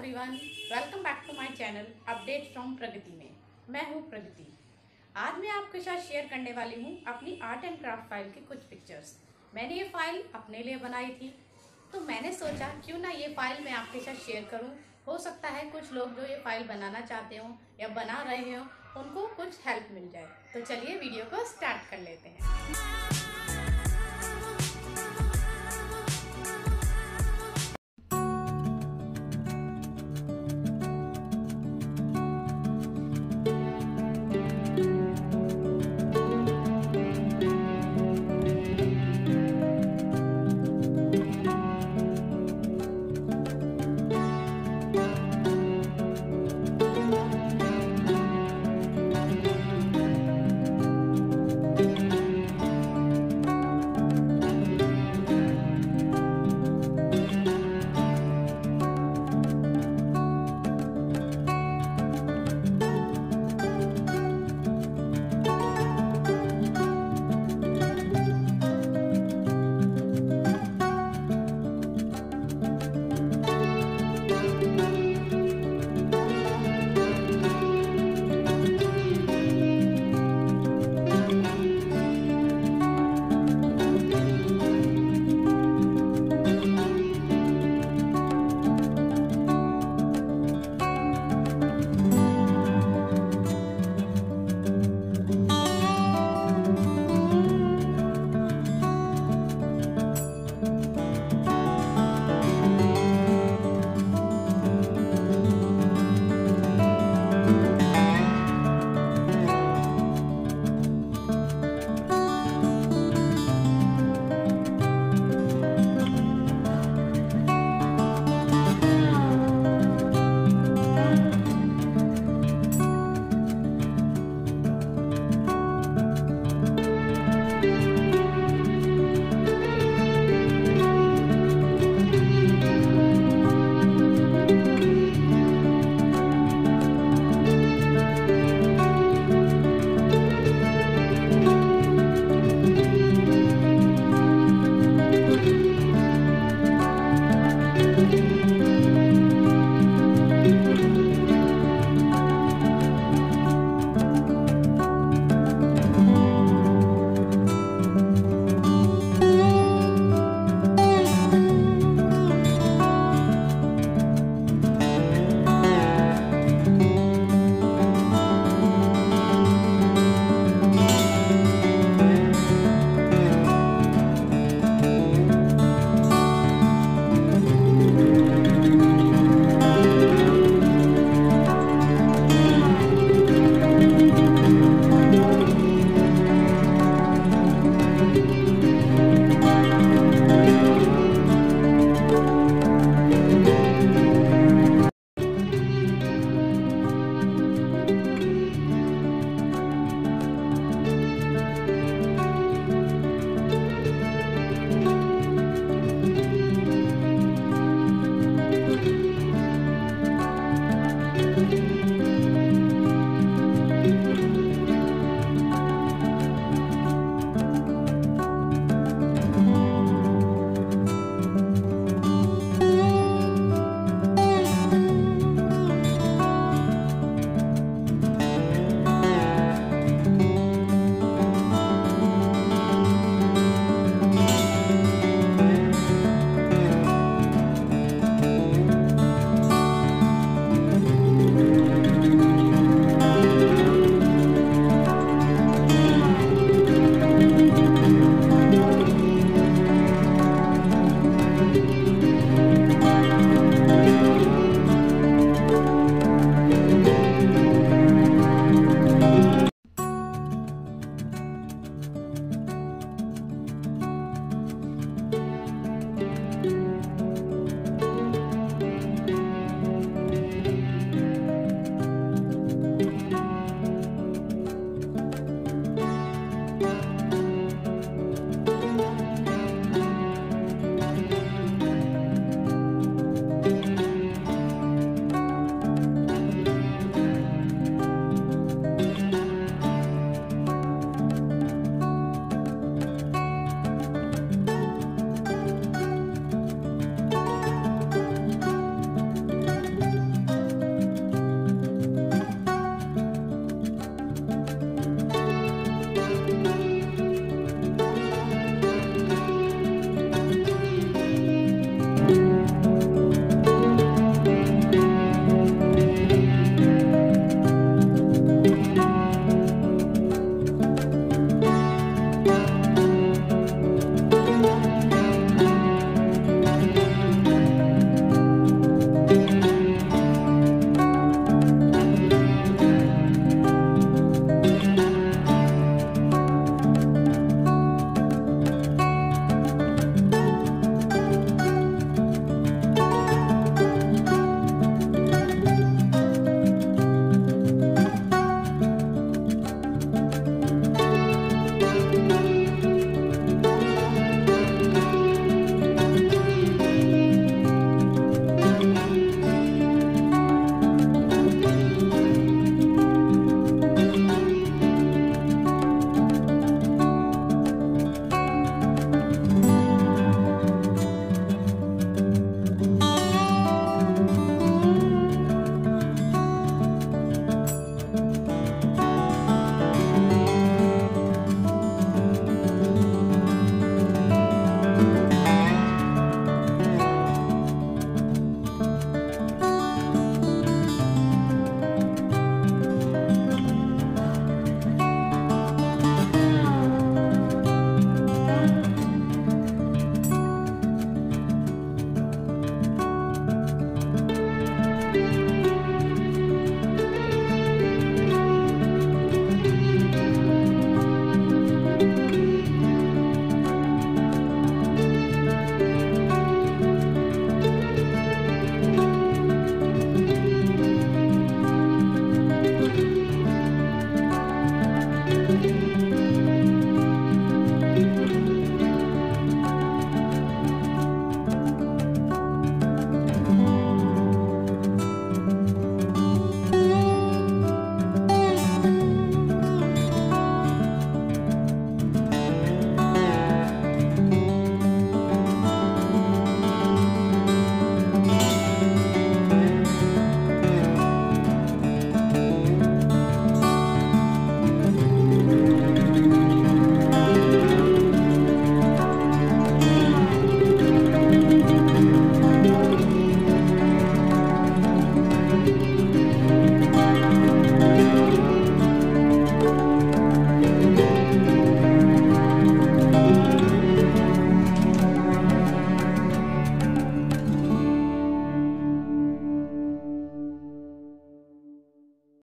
Everyone welcome back to my channel update from Pragati में. मैं हूँ प्रगति आज मैं आपके साथ शेयर करने वाली हूँ अपनी आर्ट एंड क्राफ्ट फ़ाइल की कुछ पिक्चर्स मैंने ये फ़ाइल अपने लिए बनाई थी. तो मैंने सोचा, क्यों ना ये फ़ाइल मैं आपके साथ शेयर करूँ? हो सकता है कुछ लोग जो ये फ़ाइल बनाना चाहते हों या बना रहे हों, उनको कुछ हेल्प मिल जाए. तो चलिए वीडियो को स्टार्ट कर लेते हैं.